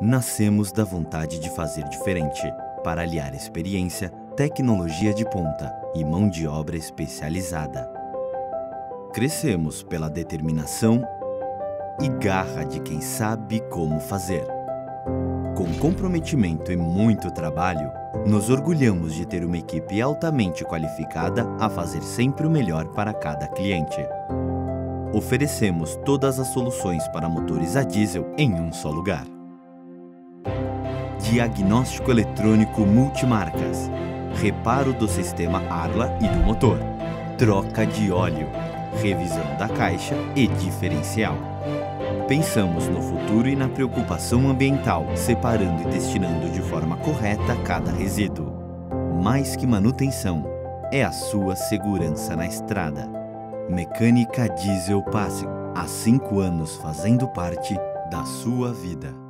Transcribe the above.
Nascemos da vontade de fazer diferente, para aliar experiência, tecnologia de ponta e mão de obra especializada. Crescemos pela determinação e garra de quem sabe como fazer. Com comprometimento e muito trabalho, nos orgulhamos de ter uma equipe altamente qualificada a fazer sempre o melhor para cada cliente. Oferecemos todas as soluções para motores a diesel em um só lugar. Diagnóstico eletrônico multimarcas. Reparo do sistema Arla e do motor. Troca de óleo. Revisão da caixa e diferencial. Pensamos no futuro e na preocupação ambiental, separando e destinando de forma correta cada resíduo. Mais que manutenção, é a sua segurança na estrada. Mecânica Diesel Passing. Há cinco anos fazendo parte da sua vida.